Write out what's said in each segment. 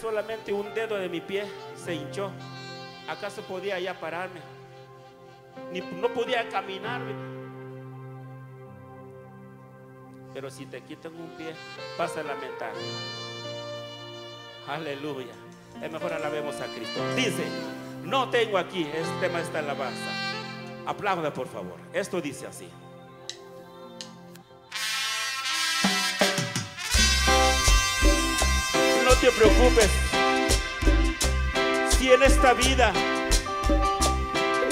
solamente un dedo de mi pie se hinchó. ¿Acaso podía ya pararme? Ni, no podía caminar. Pero si te quitan un pie, vas a lamentar. Aleluya. Es mejor alabemos a Cristo. Dice, no tengo aquí, este tema está alabanza. Aplauda por favor. Esto dice así. Te preocupes. Si en esta vida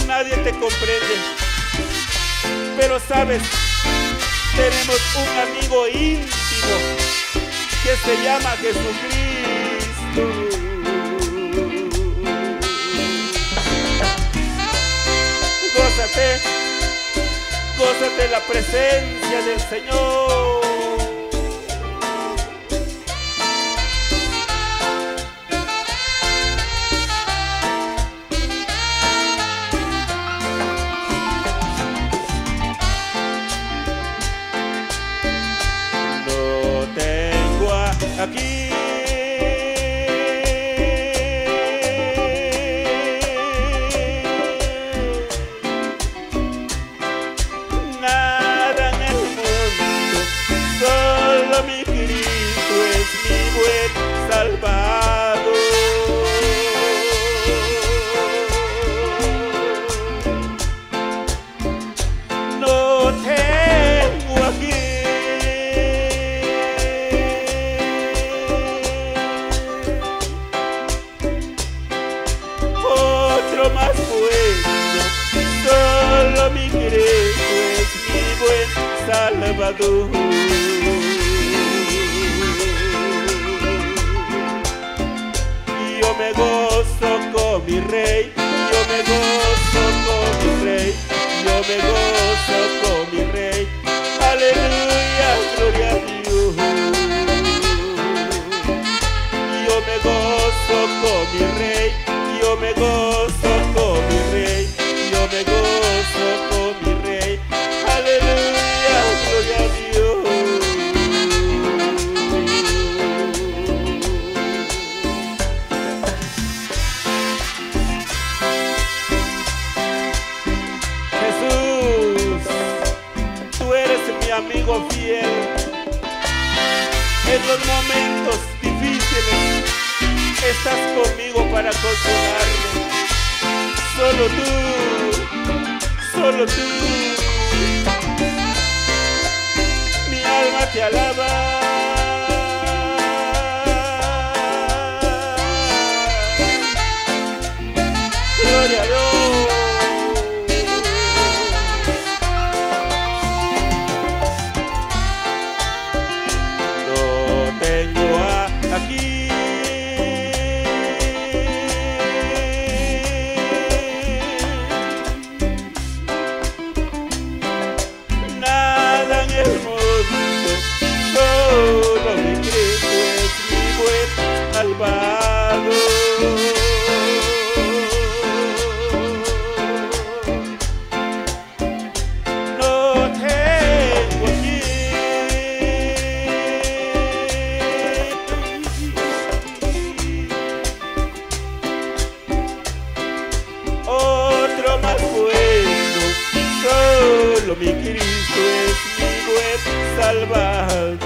nadie te comprende, pero sabes, tenemos un amigo íntimo que se llama Jesucristo. Gózate, gózate la presencia del Señor. Aquí. Yo me gozo con mi rey, yo me gozo con mi rey, yo me gozo con mi rey. Aleluya, gloria a Dios. Yo me gozo con mi rey, yo me gozo En los momentos difíciles estás conmigo para consolarme. Solo tú, solo tú. Mi alma te alaba. Solo mi Cristo es mi buen Salvador.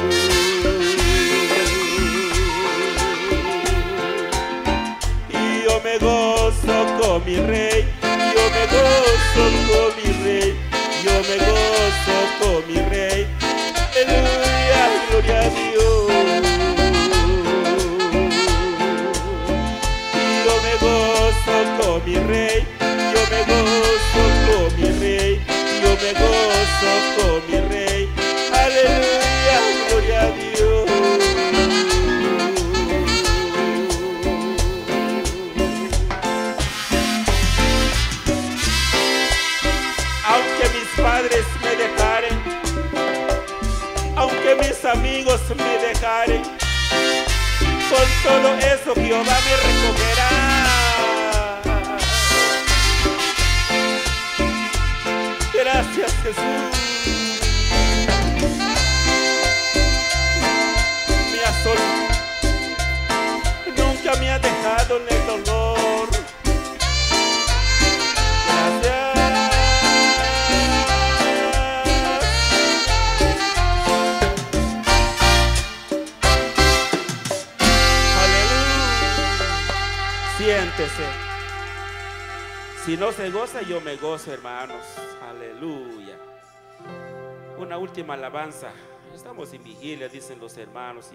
Y yo me gozo con mi rey, yo me gozo con mi rey, yo me gozo con mi rey. Aleluya, gloria a Dios. Yo me gozo con mi rey, yo me gozo con mi rey, me gozo con mi rey. Aleluya, gloria a Dios. Aunque mis padres me dejaren, aunque mis amigos me dejaren, con todo eso Jehová me recogerá. Si no se goza, yo me gozo, hermanos. Aleluya. Una última alabanza. Estamos en vigilia, dicen los hermanos.